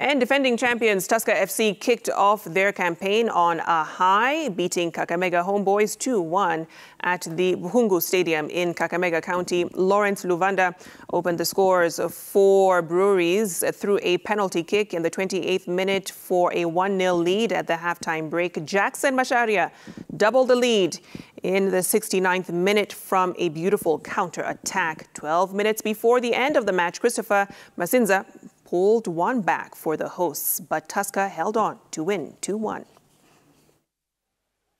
And defending champions Tusker FC kicked off their campaign on a high, beating Kakamega Homeboyz 2-1 at the Bukhungu Stadium in Kakamega County. Lawrence Luvanda opened the scores for Breweries through a penalty kick in the 28th minute for a 1-0 lead at the halftime break. Jackson Macharia doubled the lead in the 69th minute from a beautiful counter-attack. 12 minutes before the end of the match, Christopher Masinza pulled one back for the hosts, but Tusker held on to win 2-1.